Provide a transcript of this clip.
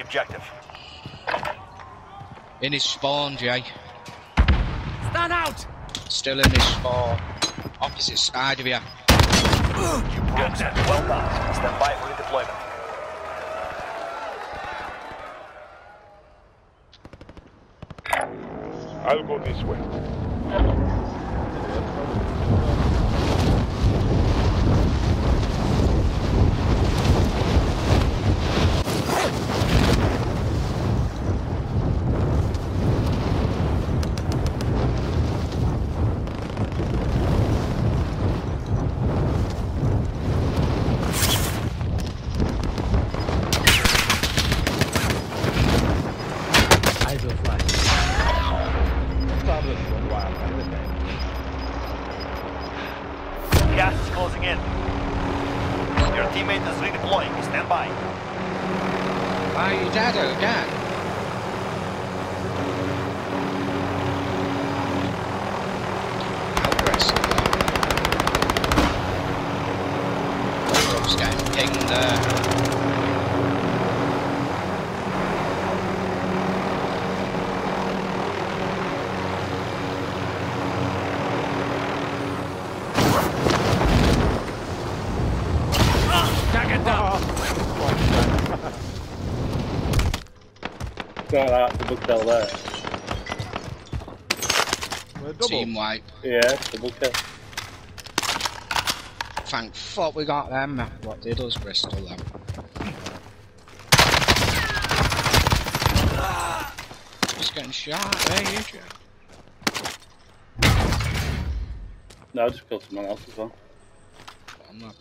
objective. In his spawn, Jay. Stand out! Still in his spawn. Opposite side of you. You broke them. Well done. Stand by for redeployment. I'll go this way. In. Your teammate is redeploying. Stand by. You dead again? Aggressive. Just getting pinged there. Got that double kill there. Double. Team wipe. Yeah, double kill. Thank fuck we got them. What did us Bristol them? Just getting shot there, you Jay. No, I just killed someone else as well. I'm not